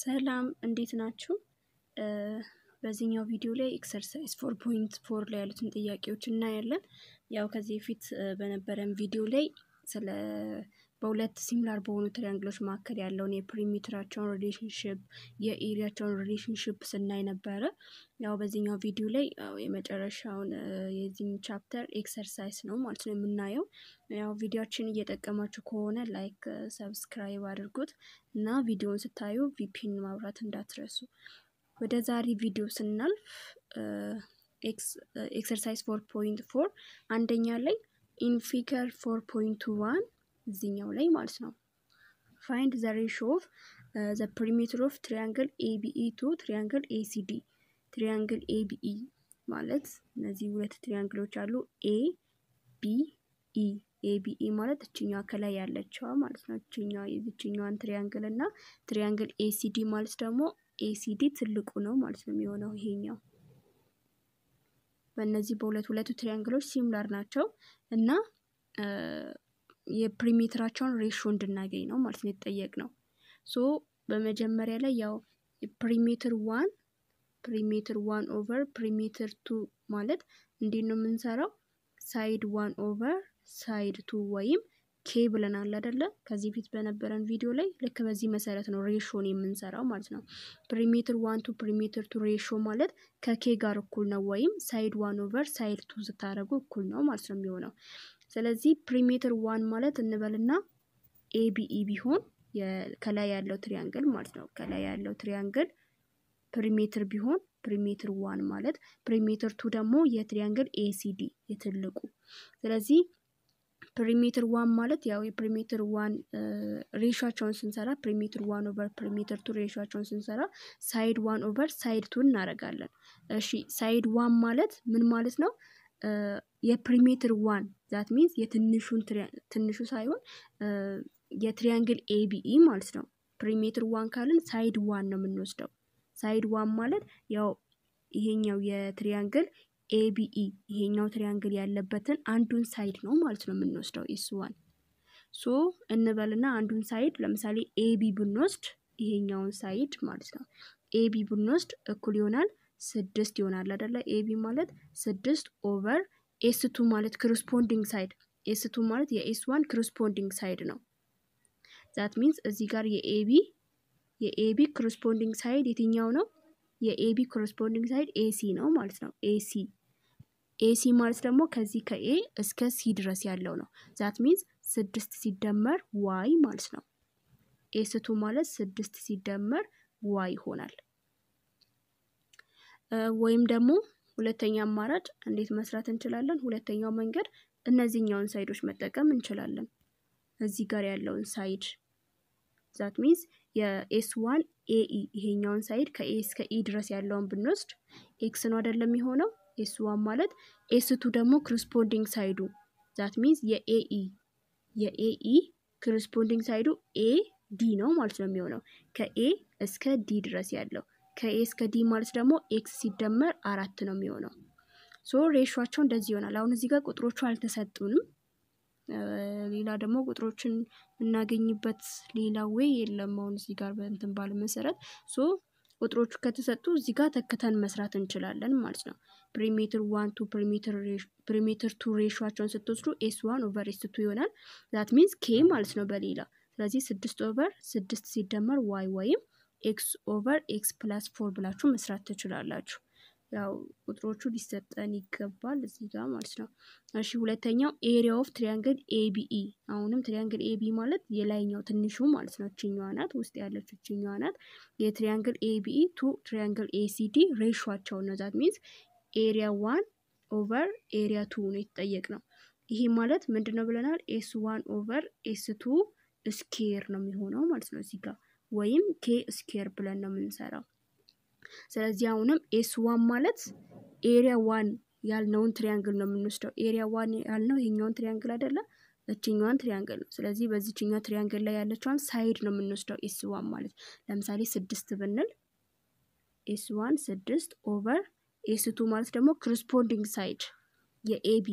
ሰላም እንዴት ናችሁ? በዚህኛው ቪዲዮ ላይ exercise four point four ላይ ያሉትን ጥያቄዎች እናያለን። ያው ከዚህ በፊት በነበረን ቪዲዮ ላይ ስለ በሁለት similar በሆኑ triangle ኦች መካከል ያለውን የፕሪሜትራቸውን ሪሌሽንሽፕ የኤሪያቸውን ሪሌሽንሽፕ ስናይ ነበረ። ያው በዚህኛው ቪዲዮ ላይ የመጨረሻውን የዚህን chapter exercise ነው ማለት ነው የምናየው። ያው ቪዲዮችን እየተጠቀማችሁ ከሆነ like፣ subscribe አድርጉት እና ቪዲዮውን ስታዩ VPN ማብራት እንዳትረሱ። ወደ ዛሬ ቪዲዮ ስናልፍ exercise four point four አንደኛ ላይ in figure four point one እዚኛው ላይ ማለት ነው find the ratio of the perimeter of triangle ABE to triangle ACD triangle ABE ማለት እነዚህ ሁለት triangle ኦች አሉ። A B E ABE ማለት እችኛዋ ከላይ ያለችዋ ማለት ነው። እችኛዋ የዚችኛዋን triangle እና triangle ACD ማለት ደግሞ ACD ትልቁ ነው ማለት ነው የሚሆነው ይሄኛው። በእነዚህ በሁለት ሁለቱ triangle ኦች similar ናቸው እና የ perimeter ኣቸውን ratio እንድናገኝ ነው ማለት ነው የተጠየቅነው። so በመጀመሪያ ላይ ያው perimeter one perimeter one over perimeter two ማለት እንዴት ነው የምንሰራው? side one over side two ወይም K ብለናል አይደለ? ከዚህ ፊት በነበረን ቪዲዮ ላይ ልክ በዚህ መሰረት ነው ratio ን የምንሰራው ማለት ነው። perimeter one to perimeter two ratio ማለት ከ K ጋር እኩል ነው ወይም side one over side two ስታደርጉ እኩል ነው ማለት ነው የሚሆነው። ስለዚህ perimeter one ማለት እንበልና ABE ቢሆን ከላይ ያለው triangle ማለት ነው። ከላይ ያለው triangle perimeter ቢሆን perimeter one ማለት perimeter two ደግሞ የ triangle ACD የትልቁ ስለዚህ perimeter one ማለት ያው የ perimeter one ratio ኣቸውን ስንሰራ perimeter one over perimeter two ratio ኣቸውን ስንሰራ side one over side two እናደርጋለን። እሺ side one ማለት ምን ማለት ነው? የ perimeter one that means የትንሹን ትንሹ ሳይሆን የ triangle ABE ማለት ነው። perimeter one ካልን side one ነው የምንወስደው። side one ማለት ያው ይሄኛው የ triangle ABE ይሄኛው triangle ያለበትን አንዱን side ነው ማለት ነው የምንወስደው S one so እንበልና አንዱን side ለምሳሌ AB ብንወስድ ይሄኛውን side ማለት ነው AB ብንወስድ እኩል ይሆናል ስድስት ይሆናል አይደለ? AB ማለት ስድስት over S two ማለት corresponding side S two ማለት የ S one corresponding side ነው። that means እዚህ ጋር የ AB የ AB corresponding side የትኛው ነው? የ AB corresponding side AC ነው ማለት ነው። AC AC ማለት ደግሞ ከዚህ ከ A እስከ C ድረስ ያለው ነው። that means ስድስት ሲደመር Y ማለት ነው። S two ማለት ስድስት ሲደመር Y ይሆናል። ወይም ደግሞ ሁለተኛ አማራጭ እንዴት መስራት እንችላለን? ሁለተኛው መንገድ እነዚህኛውን side ኦች መጠቀም እንችላለን። እዚህ ጋር ያለውን side that means የ S one AE ይሄኛውን side ከ A እስከ E ድረስ ያለውን ብንወስድ X ነው አይደለም የሚሆነው S one ማለት S two ደግሞ corresponding side ኡ that means የ AE የ AE corresponding side ኡ A D ነው ማለት ነው የሚሆነው ከ A እስከ D ድረስ ያለው ከ A እስከ D ማለት ደግሞ X ሲደመር አራት ነው የሚሆነው። so ratio ኣቸው እንደዚህ ይሆናል። አሁን እዚህ ጋር ቁጥሮቹ አልተሰጡንም። ሌላ ደግሞ ቁጥሮችን የምናገኝበት ሌላ way የለም። አሁን እዚህ ጋር በእንትን ባለ መሰረት so ቁጥሮቹ ከተሰጡ እዚህ ጋር ተክተን መስራት እንችላለን ማለት ነው። perimeter one to perimeter two ratio ኣቸውን ስትወስዱ S one over S two ይሆናል። that means K ማለት ነው በሌላ ስለዚህ ስድስት over ስድስት ሲደመር Y ወይም X over X plus four ብላችሁ መስራት ትችላላችሁ። ያው ቁጥሮቹ ሊሰጠን ይገባል እዚህ ጋር ማለት ነው። እሺ ሁለተኛው area of triangle ABE አሁንም triangle AB ማለት የላይኛው ትንሹ ማለት ነው። እችኛዋ ናት ውስጥ ያለችው እችኛዋ ናት። የ triangle ABE to triangle ACD ratio ኣቸው ነው። that means area one over area two ነው የተጠየቅነው። ይሄ ማለት ምንድን ነው ብለናል? S one over S two square ነው የሚሆነው ማለት ነው እዚህ ጋር ወይም K square ብለን ነው የምንሰራው። ስለዚህ አሁንም S one ማለት area one ያልነውን triangle ነው የምንወስደው። area one ያልነው ይሄኛውን triangle አይደለም እችኛዋን triangle ነው። ስለዚህ በዚችኛ triangle ላይ ያለችዋን side ነው የምንወስደው S one ማለት ለምሳሌ ስድስት ብንል S one ስድስት over S two ማለት ደግሞ corresponding side የ AB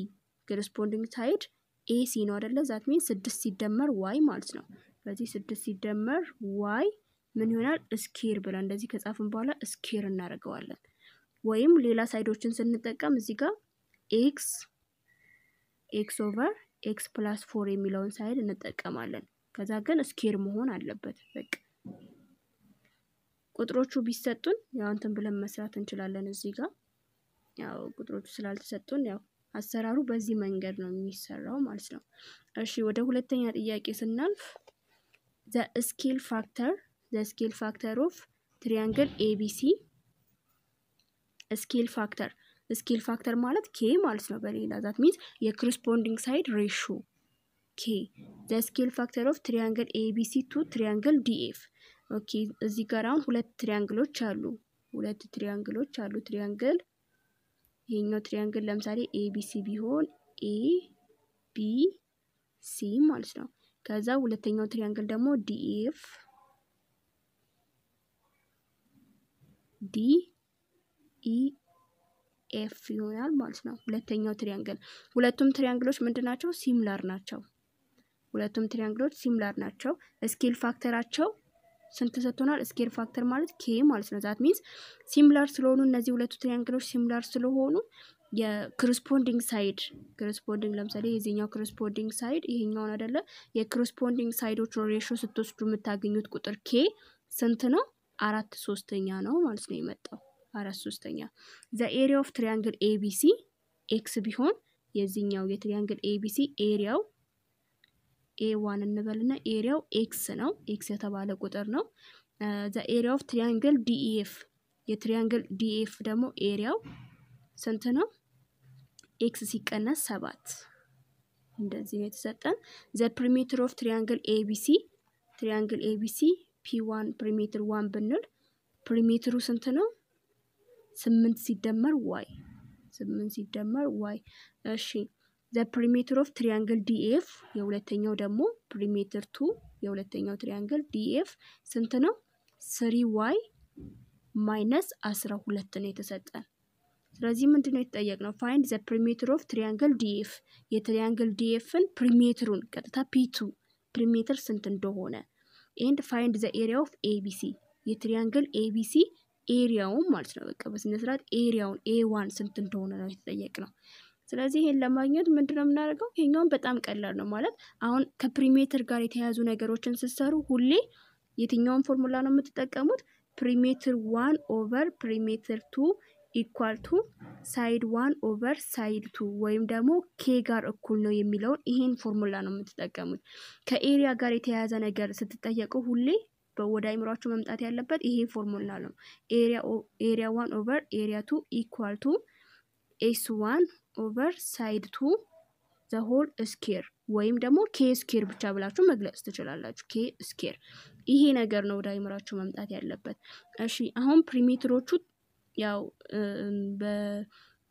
corresponding side AC ነው አደለ? that mean ስድስት ሲደመር Y ማለት ነው። ስለዚህ ስድስት ሲደመር Y ምን ይሆናል? square ብለን እንደዚህ ከጻፍን በኋላ square እናደርገዋለን። ወይም ሌላ side ኦችን ስንጠቀም እዚህ ጋር X X over X plus four የሚለውን side እንጠቀማለን። ከዛ ግን square መሆን አለበት። በቃ ቁጥሮቹ ቢሰጡን ያው እንትን ብለን መስራት እንችላለን። እዚህ ጋር ያው ቁጥሮቹ ስላልተሰጡን ያው አሰራሩ በዚህ መንገድ ነው የሚሰራው ማለት ነው። እሺ ወደ ሁለተኛ ጥያቄ ስናልፍ the scale factor the scale factor of triangle ABC scale factor scale factor ማለት k ማለት ነው። በሌላ that means የ corresponding side ratio k the scale factor of triangle ABC to triangle DEF okay እዚህ ጋር አሁን ሁለት triangle ኦች አሉ። ሁለት triangle ኦች አሉ። triangle ይሄኛው triangle ለምሳሌ ABC ቢሆን A B C ማለት ነው። ከዛ ሁለተኛው triangle ደግሞ DEF D E F ይሆናል ማለት ነው። ሁለተኛው triangle ሁለቱም triangle ኦች ምንድን ናቸው? similar ናቸው። ሁለቱም triangle ኦች similar ናቸው። scale factor ኣቸው ስንት ሰጥቶናል? scale factor ማለት k ማለት ነው። that means similar ስለሆኑ እነዚህ ሁለቱ triangle ኦች similar ስለሆኑ የ corresponding side corresponding ለምሳሌ የዚህኛው corresponding side ይሄኛውን አይደለ? የ corresponding side ኦች ratio ስትወስዱ የምታገኙት ቁጥር k ስንት ነው? አራት ሶስተኛ ነው ማለት ነው የመጣው አራት ሶስተኛ። the area of triangle ABC x ቢሆን የዚህኛው የ triangle ABC area ው A one እንበልና area ው x ነው። x የተባለ ቁጥር ነው። the area of triangle DEF የ triangle DEF ደግሞ area ው ስንት ነው? x ሲቀነስ ሰባት እንደዚህ ነው የተሰጠን። the perimeter of triangle ABC triangle ABC P one perimeter one ብንል perimeter ኡ ስንት ነው? ስምንት ሲደመር y ስምንት ሲደመር y። እሺ the perimeter of triangle DEF የሁለተኛው ደግሞ perimeter two የሁለተኛው triangle DEF ስንት ነው? three y minus አስራ ሁለት ነው የተሰጠን። ስለዚህ ምንድን ነው የተጠየቅነው? find the perimeter of triangle DEF የትሪያንግል ዲኤፍን ፕሪሜትሩን ቀጥታ ፒቱ ፕሪሜትር ስንት እንደሆነ and find the area of ABC የ triangle ABC area ውን ማለት ነው። በቃ በስነ ስርዓት area ውን A one ስንት እንደሆነ ነው የተጠየቅነው። ስለዚህ ይሄን ለማግኘት ምንድነው የምናደርገው? ይሄኛውን በጣም ቀላል ነው ማለት አሁን ከ perimeter ጋር የተያያዙ ነገሮችን ስትሰሩ ሁሌ የትኛውን ፎርሙላ ነው የምትጠቀሙት? perimeter one over perimeter two equal to side one over side two ወይም ደግሞ k ጋር እኩል ነው የሚለውን ይሄን ፎርሙላ ነው የምትጠቀሙት። ከ area ጋር የተያያዘ ነገር ስትጠየቁ ሁሌ ወደ አይምሯችሁ መምጣት ያለበት ይሄ ፎርሙላ ነው። area one over area two equal to S one over side two the whole square ወይም ደግሞ k square ብቻ ብላችሁ መግለጽ ትችላላችሁ። k square ይሄ ነገር ነው ወደ አይምራችሁ መምጣት ያለበት። እሺ አሁን perimeter ኦቹ ያው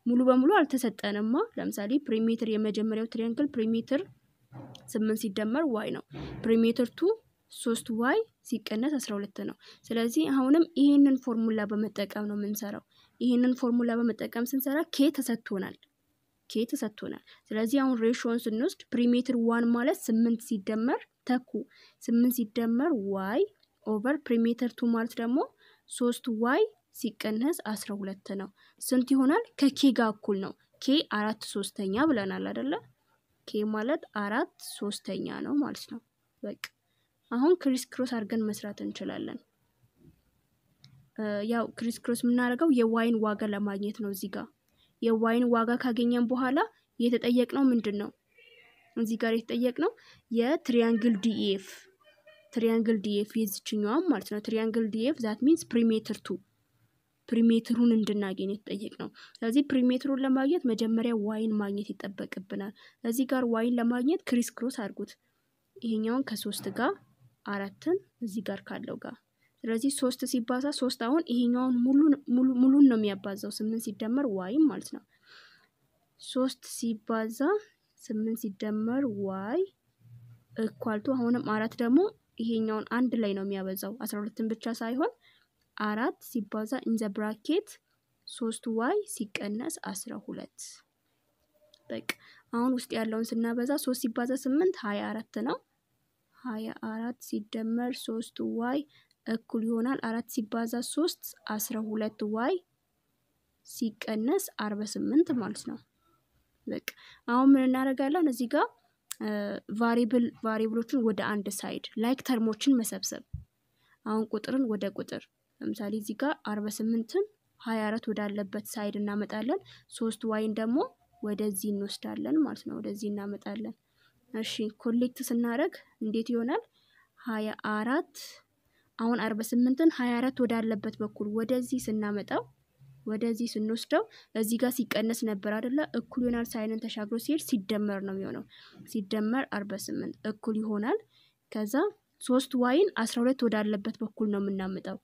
ሙሉ በሙሉ አልተሰጠንማ። ለምሳሌ perimeter የመጀመሪያው triangle perimeter ስምንት ሲደመር y ነው። perimeter two ሶስት y ሲቀነስ አስራ ሁለት ነው። ስለዚህ አሁንም ይህንን ፎርሙላ በመጠቀም ነው የምንሰራው። ይህንን ፎርሙላ በመጠቀም ስንሰራ k ተሰጥቶናል። k ተሰጥቶናል። ስለዚህ አሁን ratio ን ስንወስድ perimeter one ማለት ስምንት ሲደመር ተኩ ስምንት ሲደመር y over perimeter two ማለት ደግሞ ሶስት y ሲቀነስ አስራ ሁለት ነው። ስንት ይሆናል? ከ k ጋር እኩል ነው። k አራት ሶስተኛ ብለናል አደለ? k ማለት አራት ሶስተኛ ነው ማለት ነው። በቃ አሁን crisscross አድርገን መስራት እንችላለን። ያው crisscross የምናደርገው የ y ን ዋጋ ለማግኘት ነው። እዚህ ጋር የ y ን ዋጋ ካገኘን በኋላ የተጠየቅነው ምንድን ነው? እዚህ ጋር የተጠየቅነው የ triangle DEF triangle DEF የዚችኛዋም ማለት ነው። triangle DEF that means perimeter two perimeter ኡን እንድናገኝ የተጠየቅነው። ስለዚህ perimeter ኡን ለማግኘት መጀመሪያ y ን ማግኘት ይጠበቅብናል። እዚህ ጋር y ን ለማግኘት crisscross አድርጉት። ይሄኛውን ከሶስት ጋር አራትን እዚህ ጋር ካለው ጋር ስለዚህ ሶስት ሲባዛ ሶስት አሁን ይሄኛውን ሙሉን ነው የሚያባዛው ስምንት ሲደመር y ም ማለት ነው። ሶስት ሲባዛ ስምንት ሲደመር y equal to አሁንም አራት ደግሞ ይሄኛውን አንድ ላይ ነው የሚያበዛው አስራ ሁለትን ብቻ ሳይሆን አራት ሲባዛ in the bracket ሶስት y ሲቀነስ አስራ ሁለት በቃ አሁን ውስጥ ያለውን ስናበዛ ሶስት ሲባዛ ስምንት ሀያ አራት ነው። ሀያ አራት ሲደመር ሶስት y እኩል ይሆናል አራት ሲባዛ ሶስት አስራ ሁለት y ሲቀነስ አርባ ስምንት ማለት ነው። በቃ አሁን ምን እናደርጋለን እዚህ ጋር variable variable ኦችን ወደ አንድ side like term ኦችን መሰብሰብ። አሁን ቁጥርን ወደ ቁጥር ለምሳሌ እዚህ ጋር አርባ ስምንትን ሀያ አራት ወዳለበት side እናመጣለን። ሶስት y ን ደግሞ ወደዚህ እንወስዳለን ማለት ነው። ወደዚህ እናመጣለን። እሺ collect ስናደርግ እንዴት ይሆናል? ሀያ አራት አሁን አርባ ስምንትን ሀያ አራት ወዳለበት በኩል ወደዚህ ስናመጣው ወደዚህ ስንወስደው እዚህ ጋር ሲቀነስ ነበር አይደለ? እኩል ይሆናል sign ን ተሻግሮ ሲሄድ ሲደመር ነው የሚሆነው። ሲደመር አርባ ስምንት እኩል ይሆናል ከዛ ሶስት y ን አስራ ሁለት ወዳለበት በኩል ነው የምናምጠው።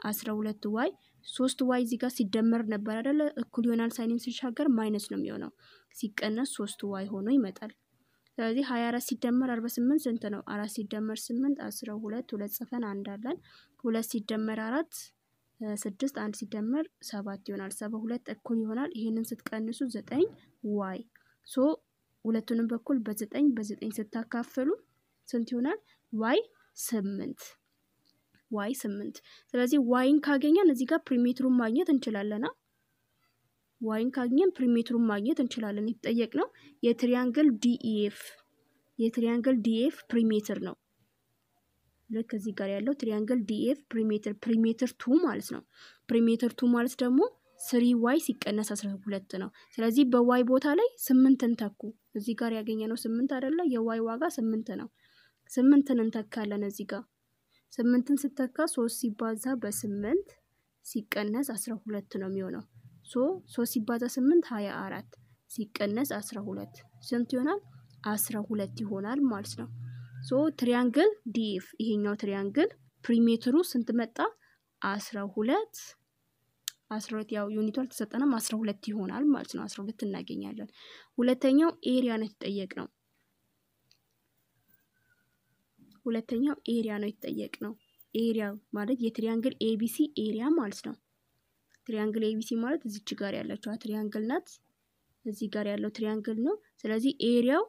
አስራ ሁለት y ሶስት y እዚህ ጋር ሲደመር ነበር አይደለ? እኩል ይሆናል sign ን ሲሻገር minus ነው የሚሆነው። ሲቀነስ ሶስት y ሆኖ ይመጣል። ስለዚህ ሀያ አራት ሲደመር አርባ ስምንት ስንት ነው? አራት ሲደመር ስምንት አስራ ሁለት ሁለት ጽፈን አንድ አለን። ሁለት ሲደመር አራት ስድስት አንድ ሲደመር ሰባት ይሆናል። ሰባ ሁለት እኩል ይሆናል ይሄንን ስትቀንሱ ዘጠኝ y so ሁለቱንም በኩል በዘጠኝ በዘጠኝ ስታካፍሉ ስንት ይሆናል? y ስምንት y ስምንት። ስለዚህ y ን ካገኘን እዚህ ጋር perimeter ኡን ማግኘት እንችላለና y ን ካገኘን perimeter ኡን ማግኘት እንችላለን። የተጠየቅነው የ triangle DEF የ triangle DEF perimeter ነው። ልክ እዚህ ጋር ያለው triangle DEF perimeter perimeter two ማለት ነው። perimeter two ማለት ደግሞ three y ሲቀነስ አስራ ሁለት ነው። ስለዚህ በ y ቦታ ላይ ስምንትን ተኩ። እዚህ ጋር ያገኘነው ስምንት አይደለ? የ y ዋጋ ስምንት ነው። ስምንትን እንተካለን እዚህ ጋር ስምንትን ስተካ ሶስት ሲባዛ በስምንት ሲቀነስ አስራ ሁለት ነው የሚሆነው። so ሶስት ሲባዛ ስምንት ሀያ አራት ሲቀነስ አስራ ሁለት ስንት ይሆናል? አስራ ሁለት ይሆናል ማለት ነው። so triangle DEF ይሄኛው triangle perimeter ኡ ስንት መጣ? አስራ ሁለት አስራ ሁለት ያው unit ኡ አልተሰጠንም አስራ ሁለት ይሆናል ማለት ነው። አስራ ሁለት እናገኛለን። ሁለተኛው area ነው የተጠየቅነው። ሁለተኛው area ነው የተጠየቅነው። area ማለት የ triangle ABC area ማለት ነው። triangle ABC ማለት እዚች ጋር ያለችዋ triangle ናት። እዚህ ጋር ያለው triangle ነው። ስለዚህ area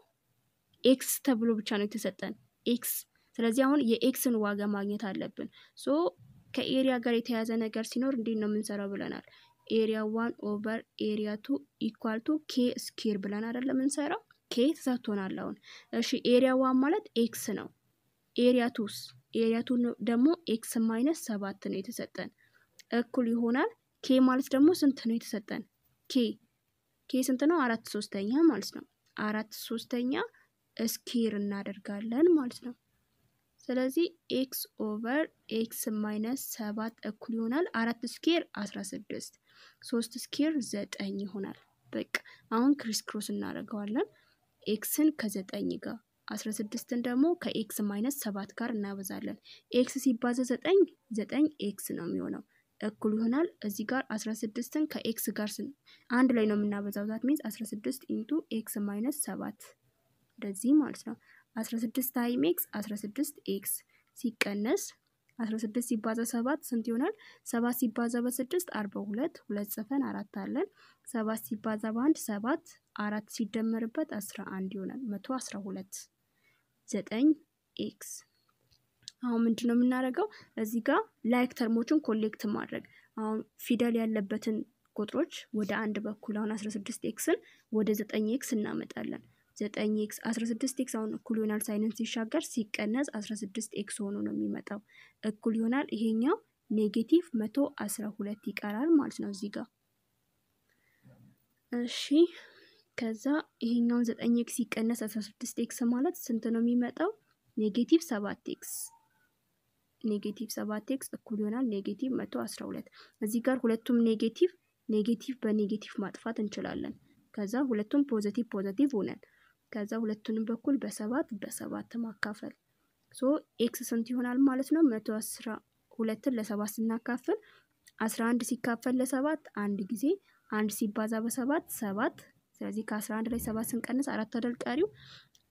ው x ተብሎ ብቻ ነው የተሰጠን x። ስለዚህ አሁን የ x ን ዋጋ ማግኘት አለብን። so ከ area ጋር የተያዘ ነገር ሲኖር እንዴት ነው የምንሰራው ብለናል። area one over area two equal to k square ብለን አይደለም የምንሰራው። k ተሰጥቶናል አሁን። እሺ area one ማለት x ነው። area two ስ ደግሞ x minus ሰባት ነው የተሰጠን እኩል ይሆናል k ማለት ደግሞ ስንት ነው የተሰጠን? k k ስንት ነው? አራት ሶስተኛ ማለት ነው። አራት ሶስተኛ square እናደርጋለን ማለት ነው። ስለዚህ x over x minus ሰባት እኩል ይሆናል አራት square አስራ ስድስት ሶስት square ዘጠኝ ይሆናል። በቃ አሁን criss cross እናደርገዋለን x ን ከዘጠኝ ጋር አስራ ስድስትን ደግሞ ከ x minus ሰባት ጋር እናበዛለን። ኤክስ ሲባዛ ዘጠኝ ዘጠኝ ኤክስ ነው የሚሆነው እኩል ይሆናል እዚህ ጋር አስራ ስድስትን ከ x ጋር አንድ ላይ ነው የምናበዛው። that means አስራ ስድስት into x minus ሰባት እንደዚህ ማለት ነው። አስራ ስድስት times x አስራ ስድስት x ሲቀነስ አስራ ስድስት ሲባዛ ሰባት ስንት ይሆናል? ሰባት ሲባዛ በስድስት አርባ ሁለት ሁለት ጽፈን አራት አለን። ሰባት ሲባዛ በአንድ ሰባት አራት ሲደመርበት አስራ አንድ ይሆናል መቶ አስራ ሁለት ዘጠኝ x አሁን ምንድን ነው የምናደርገው? እዚህ ጋር like term ኦችን collect ማድረግ አሁን ፊደል ያለበትን ቁጥሮች ወደ አንድ በኩል አሁን 16 ኤክስን ወደ 9 ኤክስ እናመጣለን። 9 ኤክስ 16 ኤክስ አሁን እኩል ይሆናል sign ን ሲሻገር ሲቀነስ 16 x ሆኖ ነው የሚመጣው። እኩል ይሆናል ይሄኛው negative 112 ይቀራል ማለት ነው እዚህ ጋር እሺ። ከዛ ይሄኛውን 9 ኤክስ ሲቀነስ 16 ኤክስ ማለት ስንት ነው የሚመጣው? negative 7 x negative ሰባት x እኩል ይሆናል negative መቶ አስራ ሁለት እዚህ ጋር ሁለቱም negative negative በ negative ማጥፋት እንችላለን። ከዛ ሁለቱም positive positive ሆነን ከዛ ሁለቱንም በኩል በሰባት በሰባት ማካፈል ሶ ኤክስ ስንት ይሆናል ማለት ነው? መቶ አስራ ሁለትን ለሰባት ስናካፍል አስራ አንድ ሲካፈል ለሰባት አንድ ጊዜ አንድ ሲባዛ በሰባት ሰባት ስለዚህ ከአስራ አንድ ላይ ሰባት ስንቀንስ አራት አይደል ቀሪው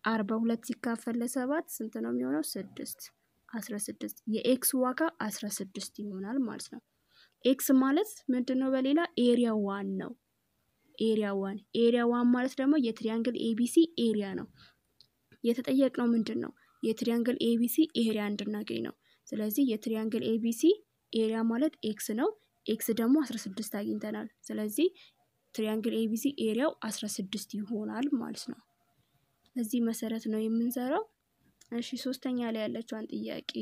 አርባ ሁለት ሲካፈል ለሰባት ስንት ነው የሚሆነው? ስድስት አስራ ስድስት የ x ዋጋ አስራ ስድስት ይሆናል ማለት ነው። x ማለት ምንድን ነው? በሌላ area one ነው። area one area one ማለት ደግሞ የ triangle ABC area ነው። የተጠየቅነው ምንድን ነው? የ triangle ABC area እንድናገኝ ነው። ስለዚህ የ triangle ABC area ማለት x ነው። x ደግሞ 16 አግኝተናል። ስለዚህ triangle ABC area ው 16 ይሆናል ማለት ነው። በዚህ መሰረት ነው የምንሰራው። እሺ ሶስተኛ ላይ ያለችዋን ጥያቄ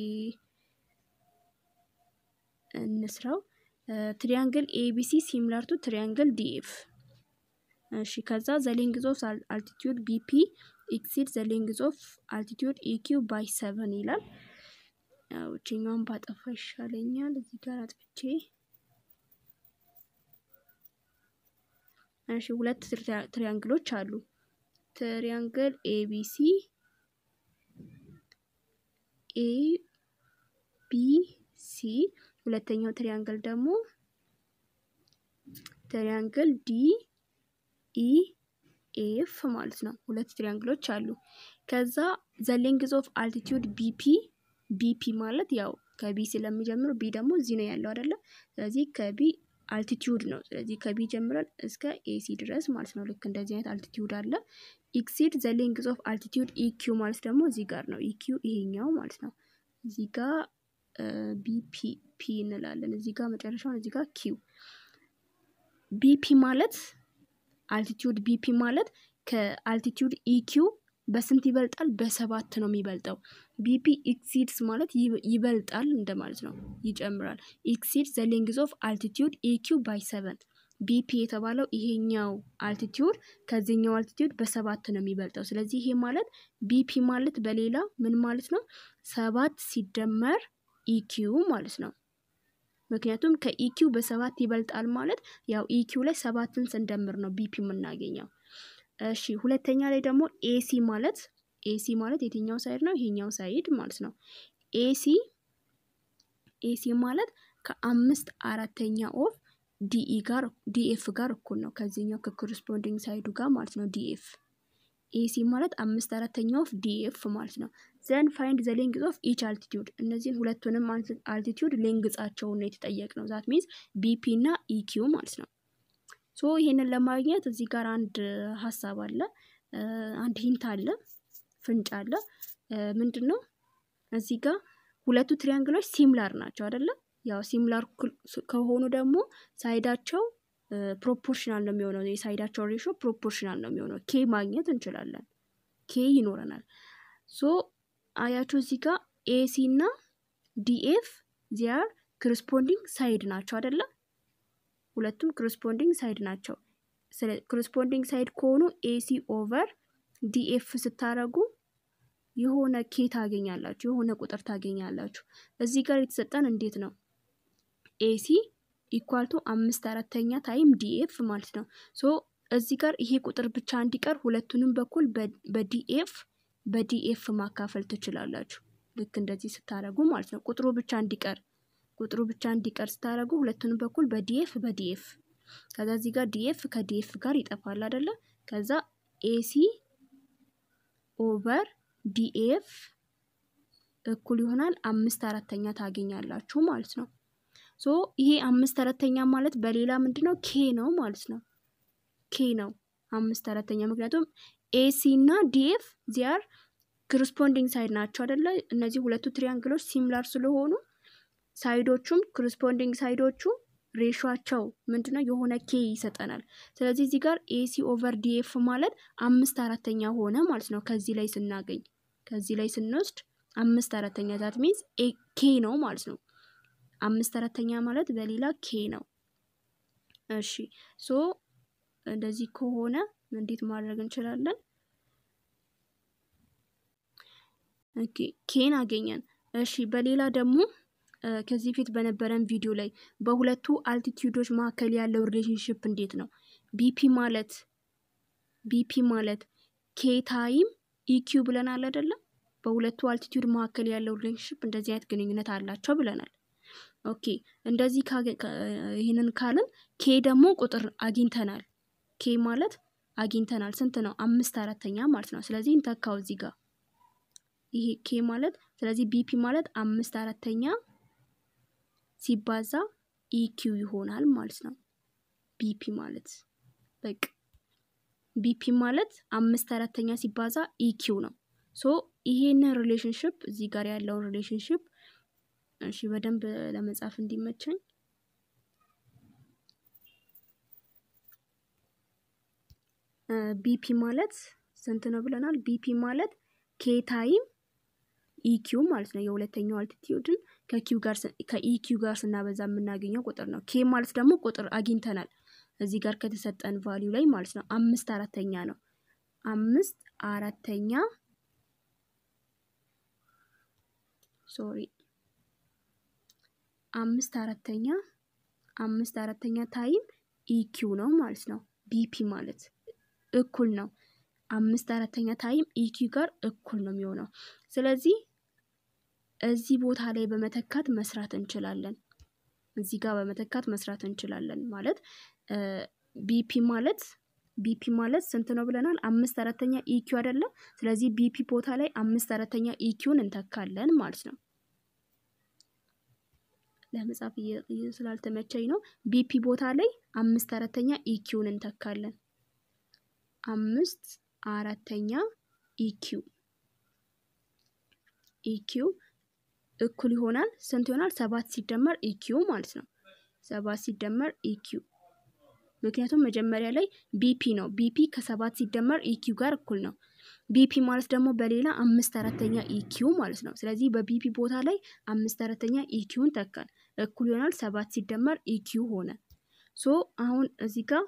እንስራው። triangle ABC similar to triangle DEF። እሺ ከዛ the lengths of altitude BP exceed the of altitude EQ by seven ይላል። እችኛውን ባጠፋ ይሻለኛል። እዚህ ጋር አጥፍቼ እሺ ሁለት triangle ኦች አሉ። triangle ABC A B C ሁለተኛው triangle ደግሞ triangle DEF ማለት ነው። ሁለት triangle ኦች አሉ። ከዛ the length of altitude BP BP ማለት ያው ከ B ስለሚጀምሩ B ደግሞ እዚህ ነው ያለው አይደለ? ስለዚህ ከ B altitude ነው። ስለዚህ ከ B ጀምረን እስከ AC ድረስ ማለት ነው። ልክ እንደዚህ አይነት altitude አለ። exceed the length of altitude EQ ማለት ደግሞ እዚህ ጋር ነው። EQ ይሄኛው ማለት ነው። እዚህ ጋር BP P እንላለን። እዚህ ጋር መጨረሻውን እዚህ ጋር Q BP ማለት altitude BP ማለት ከ altitude EQ በስንት ይበልጣል? በሰባት ነው የሚበልጠው። BP exceeds ማለት ይበልጣል እንደማለት ነው፣ ይጨምራል። exceed the length of altitude EQ by seven። BP የተባለው ይሄኛው altitude ከዚህኛው altitude በሰባት ነው የሚበልጠው። ስለዚህ ይሄ ማለት BP ማለት በሌላ ምን ማለት ነው? ሰባት ሲደመር EQ ማለት ነው። ምክንያቱም ከ EQ በሰባት ይበልጣል ማለት ያው EQ ላይ ሰባትን ስንደምር ነው BP የምናገኘው። እሺ ሁለተኛ ላይ ደግሞ ኤሲ ማለት ኤሲ ማለት የትኛው side ነው? ይሄኛው side ማለት ነው። AC AC ማለት ከአምስት አራተኛ of DE ጋር DF ጋር እኩል ነው። ከዚህኛው ከ corresponding side ኡ ጋር ማለት ነው DF AC ማለት አምስት አራተኛ of DF ማለት ነው። then find the length of each altitude እነዚህን ሁለቱንም altitude length ኣቸውን ነው የተጠየቅነው። that means BP እና EQ ማለት ነው። so ይሄንን ለማግኘት እዚህ ጋር አንድ ሀሳብ አለ፣ አንድ hint አለ፣ ፍንጭ አለ። ምንድን ነው እዚህ ጋር ሁለቱ triangle ኦች similar ናቸው አይደለ? ያው similar ከሆኑ ደግሞ side ኣቸው proportional ነው የሚሆነው። የ side ኣቸው ratio proportional ነው የሚሆነው። K ማግኘት እንችላለን። K ይኖረናል። so አያችሁ እዚህ ጋር AC እና DF their corresponding side ናቸው አይደለ? ሁለቱም corresponding side ናቸው። corresponding side ከሆኑ AC over DF ስታረጉ የሆነ K ታገኛላችሁ፣ የሆነ ቁጥር ታገኛላችሁ። እዚህ ጋር የተሰጠን እንዴት ነው? AC equal to አምስት አራተኛ time DF ማለት ነው። so እዚህ ጋር ይሄ ቁጥር ብቻ እንዲቀር ሁለቱንም በኩል በ DF በ DF ማካፈል ትችላላችሁ። ልክ እንደዚህ ስታደረጉ ማለት ነው። ቁጥሩ ብቻ እንዲቀር ቁጥሩ ብቻ እንዲቀር ስታደረጉ ሁለቱንም በኩል በ DF በ DF ከዛ እዚህ ጋር DF ከ DF ጋር ይጠፋል አይደለ? ከዛ AC over DF እኩል ይሆናል አምስት አራተኛ ታገኛላችሁ ማለት ነው። so ይሄ አምስት አራተኛ ማለት በሌላ ምንድን ነው K ነው ማለት ነው። K ነው አምስት አራተኛ ምክንያቱም AC እና DF their corresponding side ናቸው አደለ? እነዚህ ሁለቱ triangle ኦች similar ስለሆኑ side ኦቹም corresponding side ኦቹ ratio ኣቸው ምንድነው የሆነ K ይሰጠናል። ስለዚህ እዚህ ጋር AC over DF ማለት አምስት አራተኛ ሆነ ማለት ነው። ከዚህ ላይ ስናገኝ ከዚህ ላይ ስንወስድ አምስት አራተኛ that means K ነው ማለት ነው። አምስት አራተኛ ማለት በሌላ K ነው። እሺ so እንደዚህ ከሆነ እንዴት ማድረግ እንችላለን? K ን አገኘን። እሺ በሌላ ደግሞ ከዚህ ፊት በነበረን ቪዲዮ ላይ በሁለቱ altitude ኦች መካከል ያለው relationship እንዴት ነው? BP ማለት BP ማለት K time EQ ብለናል አይደለም? በሁለቱ altitude መካከል ያለው relationship እንደዚህ አይነት ግንኙነት አላቸው ብለናል። okay እንደዚህ ይህንን ካልን K ደግሞ ቁጥር አግኝተናል። K ማለት አግኝተናል። ስንት ነው? አምስት አራተኛ ማለት ነው። ስለዚህ እንተካው እዚህ ጋር ይሄ K ማለት ስለዚህ BP ማለት አምስት አራተኛ ሲባዛ EQ ይሆናል ማለት ነው። BP ማለት በቃ BP ማለት አምስት አራተኛ ሲባዛ EQ ነው። so ይሄንን relationship እዚህ ጋር ያለውን relationship እሺ በደንብ ለመጻፍ እንዲመቸኝ BP ማለት ስንት ነው ብለናል? BP ማለት K time EQ ማለት ነው። የሁለተኛው altitude ን ከ Q ጋር ከ EQ ጋር ስናበዛ የምናገኘው ቁጥር ነው። K ማለት ደግሞ ቁጥር አግኝተናል እዚህ ጋር ከተሰጠን value ላይ ማለት ነው። አምስት አራተኛ ነው። አምስት አራተኛ sorry አምስት አራተኛ አምስት አራተኛ time EQ ነው ማለት ነው። BP ማለት እኩል ነው። አምስት አራተኛ time EQ ጋር እኩል ነው የሚሆነው። ስለዚህ እዚህ ቦታ ላይ በመተካት መስራት እንችላለን። እዚህ ጋር በመተካት መስራት እንችላለን ማለት BP ማለት BP ማለት ስንት ነው ብለናል? አምስት አራተኛ EQ አይደለም። ስለዚህ BP ቦታ ላይ አምስት አራተኛ EQ ን እንተካለን ማለት ነው። ለመጻፍ ስላልተመቸኝ ነው። BP ቦታ ላይ አምስት አራተኛ AQ ን እንተካለን። አምስት አራተኛ AQ AQ እኩል ይሆናል ስንት ይሆናል? ሰባት ሲደመር AQ ማለት ነው። ሰባት ሲደመር AQ ምክንያቱም መጀመሪያ ላይ BP ነው። BP ከሰባት ሲደመር AQ ጋር እኩል ነው። BP ማለት ደግሞ በሌላ አምስት አራተኛ AQ ማለት ነው። ስለዚህ በ BP ቦታ ላይ አምስት አራተኛ AQ ን ተካል እኩል ይሆናል ሰባት ሲደመር AQ ሆነ። so አሁን እዚህ ጋር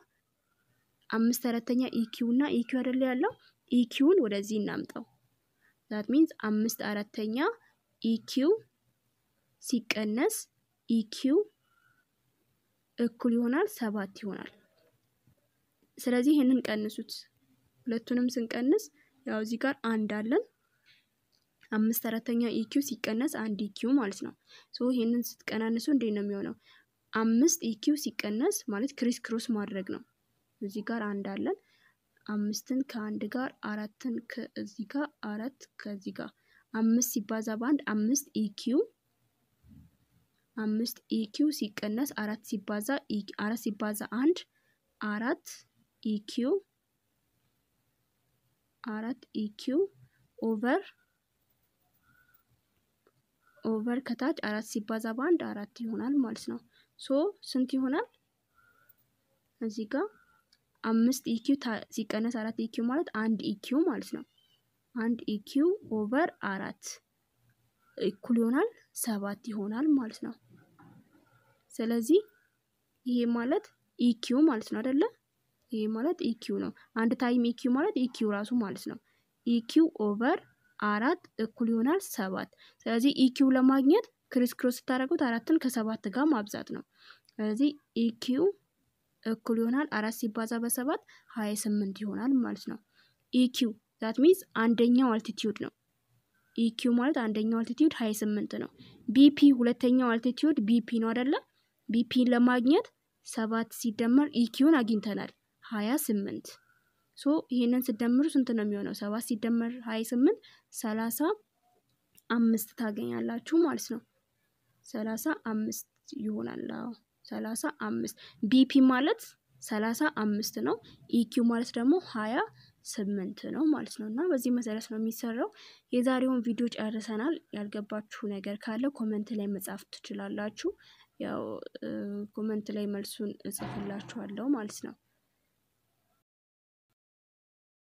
አምስት አራተኛ AQ እና AQ አይደለ ያለው AQ ን ወደዚህ እናምጣው። that means አምስት አራተኛ AQ ሲቀነስ AQ እኩል ይሆናል ሰባት ይሆናል። ስለዚህ ይህንን ቀንሱት። ሁለቱንም ስንቀንስ ያው እዚህ ጋር አንድ አለን። አምስት አራተኛ AQ ሲቀነስ አንድ AQ ማለት ነው። so ይህንን ስትቀናንሱ እንዴት ነው የሚሆነው? አምስት AQ ሲቀነስ ማለት criss cross ማድረግ ነው። እዚህ ጋር አንድ አለን። አምስትን ከአንድ ጋር አራትን ከዚህ ጋር አራት ከዚህ ጋር አምስት ሲባዛ በአንድ አምስት AQ አምስት AQ ሲቀነስ አራት ሲባዛ አራት ሲባዛ አንድ አራት AQ አራት AQ over over ከታች አራት ሲባዛ በአንድ አራት ይሆናል ማለት ነው። so ስንት ይሆናል? እዚህ ጋር አምስት AQ ሲቀነስ አራት AQ ማለት አንድ AQ ማለት ነው። አንድ AQ over አራት እኩል ይሆናል ሰባት ይሆናል ማለት ነው። ስለዚህ ይሄ ማለት AQ ማለት ነው አይደለ? ይሄ ማለት AQ ነው። አንድ time AQ ማለት AQ ራሱ ማለት ነው። AQ over አራት እኩል ይሆናል ሰባት። ስለዚህ AQ ለማግኘት criss cross ስታደርጉት አራትን ከሰባት ጋር ማብዛት ነው። ስለዚህ AQ እኩል ይሆናል አራት ሲባዛ በሰባት ሀያ ስምንት ይሆናል ማለት ነው። AQ that means አንደኛው altitude ነው። AQ ማለት አንደኛው altitude ሀያ ስምንት ነው። BP ሁለተኛው altitude BP ነው አይደለ? BP ን ለማግኘት ሰባት ሲደመር AQ ን አግኝተናል ሀያ ስምንት so ይሄንን ስደምሩ ስንት ነው የሚሆነው? ሰባት ሲደመር ሀያ ስምንት ሰላሳ አምስት ታገኛላችሁ ማለት ነው። ሰላሳ አምስት ይሆናል። ሰላሳ አምስት BP ማለት ሰላሳ አምስት ነው። AQ ማለት ደግሞ ሀያ ስምንት ነው ማለት ነው። እና በዚህ መሰረት ነው የሚሰራው። የዛሬውን ቪዲዮ ጨርሰናል። ያልገባችሁ ነገር ካለ comment ላይ መጻፍ ትችላላችሁ። ያው comment ላይ መልሱን እጽፍላችኋለሁ ማለት ነው።